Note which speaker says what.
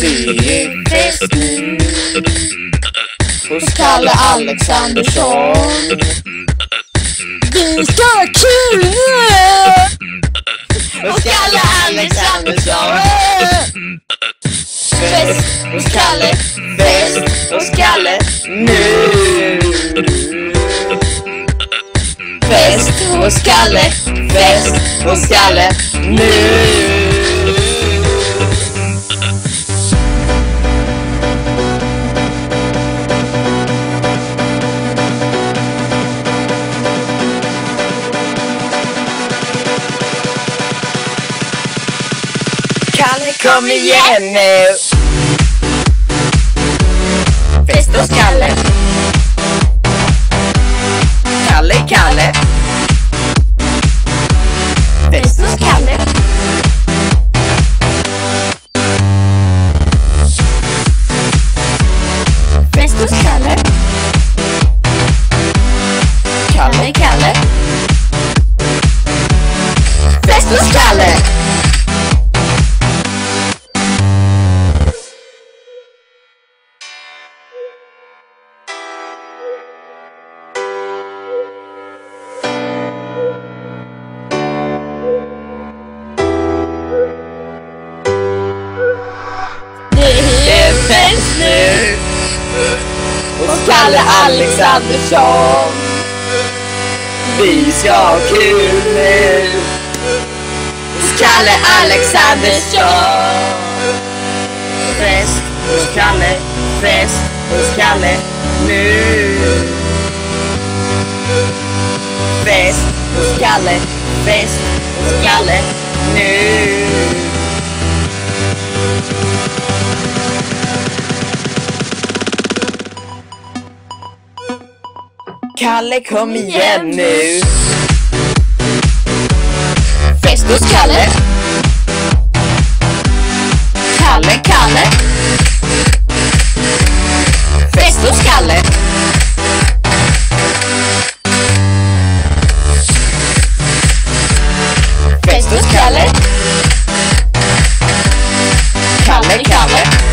Speaker 1: Det är fest hos Kalle Alexandersson. Vi ska ha kul nu! Hos Kalle Alexandersson. Fest hos Kalle, fest hos Kalle nu. Fest hos Kalle, fest hos Kalle nu. Kom igen nu! Fest Kalle. Kalle, Kalle. Fest hos Kalle. Är fest nu hos Kalle Alexandersson. Vi ska ha kul nu hos Kalle Alexandersson. Fest hos Kalle, fest hos Kalle nu. Fest hos Kalle, fest hos Kalle nu. Kalle kom igen nu. Fest hos Kalle. Kalle, Kalle. Fest hos Kalle. Fest hos Kalle. Kalle, Kalle